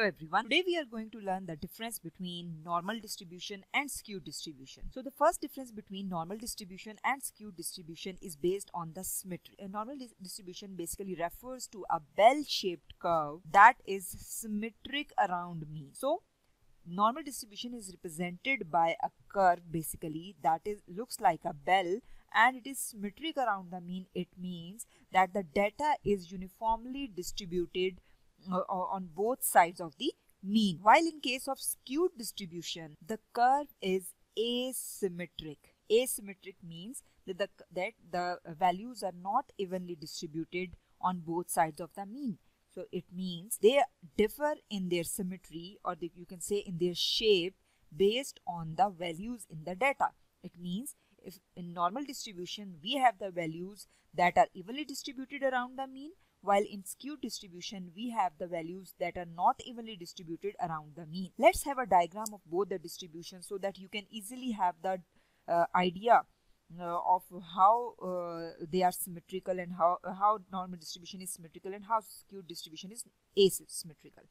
Hello everyone. Today we are going to learn the difference between normal distribution and skewed distribution. So the first difference between normal distribution and skewed distribution is based on the symmetry. A normal dis distribution basically refers to a bell-shaped curve that is symmetric around mean. So normal distribution is represented by a curve basically that is looks like a bell and it is symmetric around the mean. It means that the data is uniformly distributed Uh, uh, on both sides of the mean. While in case of skewed distribution, the curve is asymmetric. Asymmetric means that the, that the values are not evenly distributed on both sides of the mean. So it means they differ in their symmetry or the, you can say in their shape based on the values in the data. It means if in normal distribution we have the values that are evenly distributed around the mean while in skewed distribution we have the values that are not evenly distributed around the mean. Let's have a diagram of both the distributions so that you can easily have the uh, idea uh, of how uh, they are symmetrical and how how normal distribution is symmetrical and how skewed distribution is asymmetrical.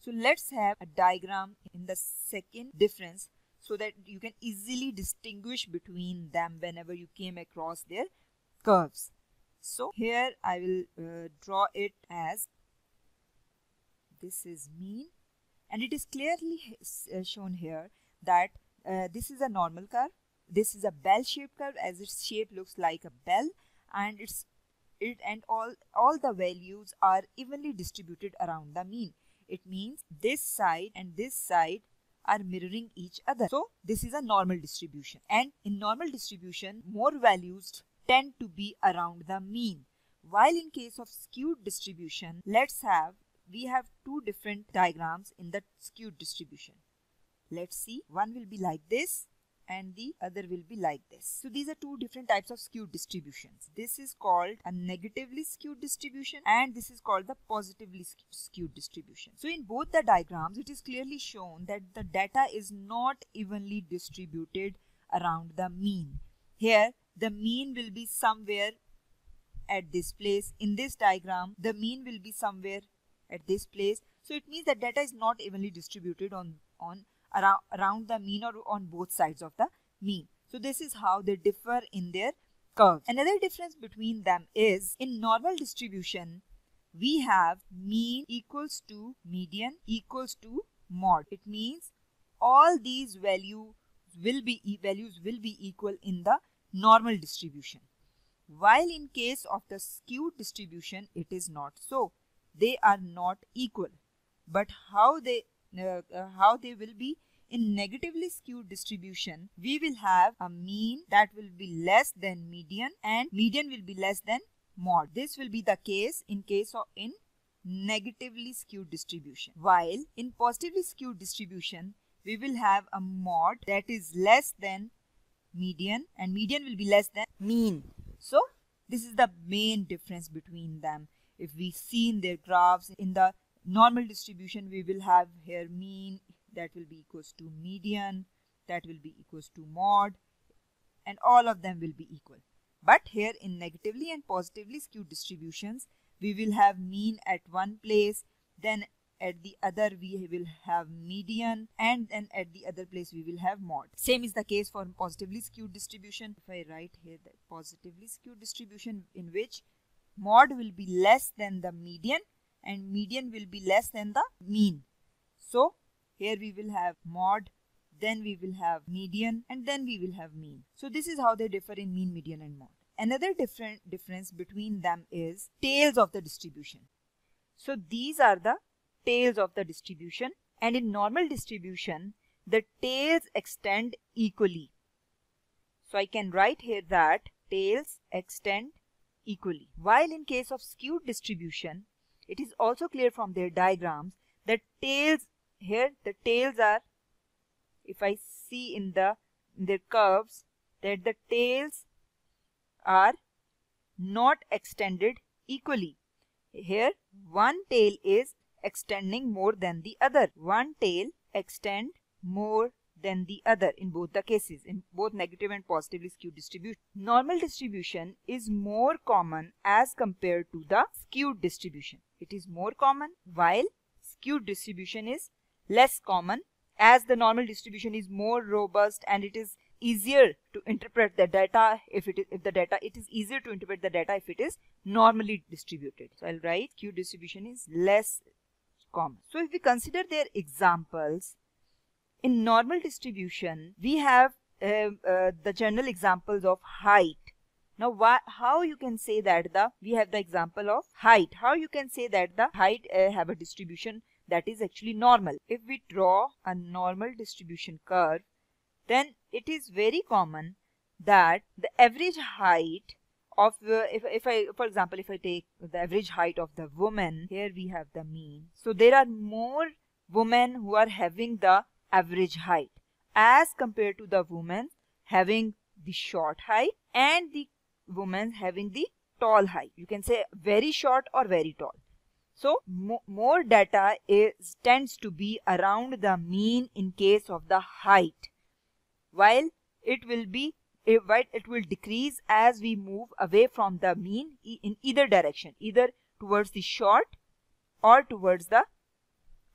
So let's have a diagram in the second difference so that you can easily distinguish between them whenever you came across their curves. So here I will uh, draw it as this is mean and it is clearly uh, shown here that uh, this is a normal curve. This is a bell shaped curve as its shape looks like a bell and it's it and all all the values are evenly distributed around the mean. It means this side and this side are mirroring each other. So this is a normal distribution and in normal distribution more values tend to be around the mean. While in case of skewed distribution, let's have, we have two different diagrams in the skewed distribution. Let's see, one will be like this and the other will be like this. So these are two different types of skewed distributions. This is called a negatively skewed distribution and this is called the positively skewed distribution. So in both the diagrams, it is clearly shown that the data is not evenly distributed around the mean. Here, the mean will be somewhere at this place. In this diagram, the mean will be somewhere at this place. So it means that data is not evenly distributed on, on around, around the mean or on both sides of the mean. So this is how they differ in their curves. Another difference between them is in normal distribution, we have mean equals to median equals to mod. It means all these value will be values will be equal in the normal distribution. While in case of the skewed distribution, it is not so. They are not equal. But how they, uh, uh, how they will be in negatively skewed distribution, we will have a mean that will be less than median and median will be less than mod. This will be the case in case of in negatively skewed distribution. While in positively skewed distribution, we will have a mod that is less than median and median will be less than mean. So this is the main difference between them. If we see in their graphs in the normal distribution we will have here mean that will be equals to median that will be equals to mod and all of them will be equal. But here in negatively and positively skewed distributions we will have mean at one place then at the other we will have median and then at the other place we will have mod. Same is the case for positively skewed distribution. If I write here that positively skewed distribution in which mod will be less than the median and median will be less than the mean. So here we will have mod then we will have median and then we will have mean. So this is how they differ in mean, median and mod. Another different difference between them is tails of the distribution. So these are the tails of the distribution and in normal distribution the tails extend equally. So I can write here that tails extend equally. While in case of skewed distribution it is also clear from their diagrams that tails here the tails are if I see in the in their curves that the tails are not extended equally. Here one tail is extending more than the other. One tail extend more than the other in both the cases, in both negative and positively skewed distribution. Normal distribution is more common as compared to the skewed distribution. It is more common while skewed distribution is less common as the normal distribution is more robust and it is easier to interpret the data if it is if the data it is easier to interpret the data if it is normally distributed so i'll write skewed distribution is less common so if we consider their examples in normal distribution we have uh, uh, the general examples of height. Now why, how you can say that the we have the example of height. How you can say that the height uh, have a distribution that is actually normal? If we draw a normal distribution curve then it is very common that the average height of uh, if, if I for example if I take the average height of the woman here we have the mean. So there are more women who are having the average height as compared to the women having the short height and the women having the tall height. You can say very short or very tall. So mo more data is tends to be around the mean in case of the height while it will be it will decrease as we move away from the mean in either direction either towards the short or towards the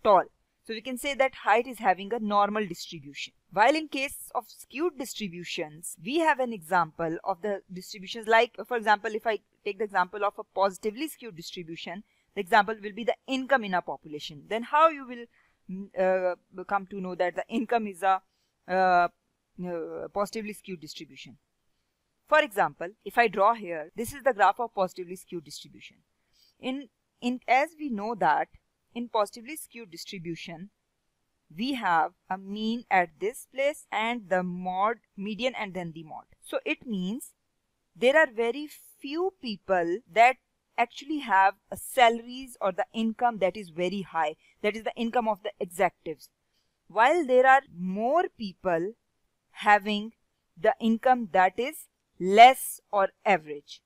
tall. So we can say that height is having a normal distribution. While in case of skewed distributions we have an example of the distributions like for example if i take the example of a positively skewed distribution the example will be the income in a population. Then how you will mm, uh, come to know that the income is a uh, uh, positively skewed distribution. For example, if I draw here, this is the graph of positively skewed distribution. In, in As we know that in positively skewed distribution, we have a mean at this place and the mode, median and then the mode. So it means there are very few people that actually have salaries or the income that is very high. That is the income of the executives. While there are more people having the income that is less or average.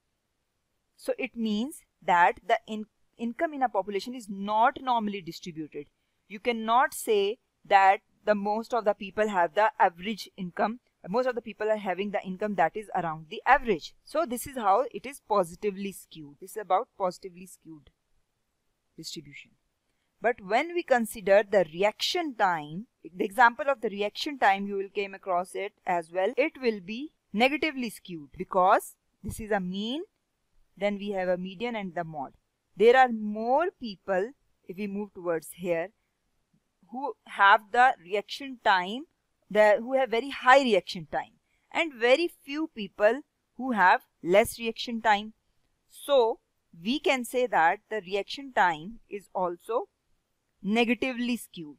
So it means that the in income in a population is not normally distributed. You cannot say that the most of the people have the average income. Most of the people are having the income that is around the average. So this is how it is positively skewed. This is about positively skewed distribution. But when we consider the reaction time, the example of the reaction time you will came across it as well, it will be negatively skewed because this is a mean, then we have a median and the mod. There are more people, if we move towards here, who have the reaction time, the, who have very high reaction time and very few people who have less reaction time. So, we can say that the reaction time is also negatively skewed.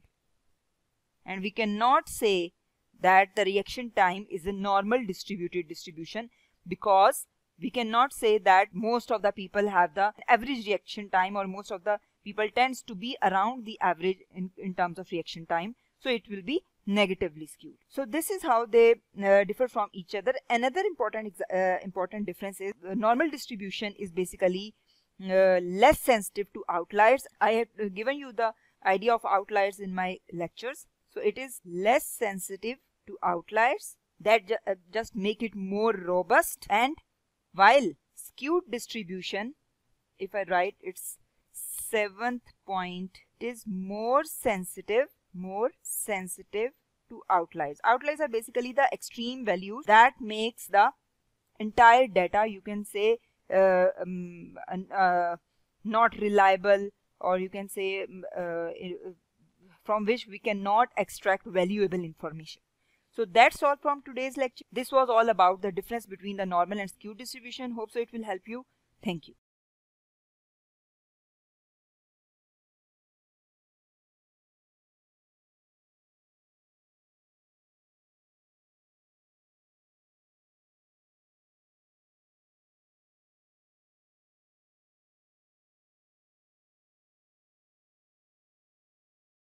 And we cannot say that the reaction time is a normal distributed distribution because we cannot say that most of the people have the average reaction time or most of the people tends to be around the average in, in terms of reaction time. So it will be negatively skewed. So this is how they uh, differ from each other. Another important uh, important difference is the normal distribution is basically uh, less sensitive to outliers. I have given you the idea of outliers in my lectures. So it is less sensitive to outliers that ju uh, just make it more robust and while skewed distribution if I write its seventh point it is more sensitive more sensitive to outliers. Outliers are basically the extreme values that makes the entire data you can say uh, um, uh, not reliable or you can say uh, uh, from which we cannot extract valuable information. So that's all from today's lecture. This was all about the difference between the normal and skewed distribution. Hope so it will help you. Thank you.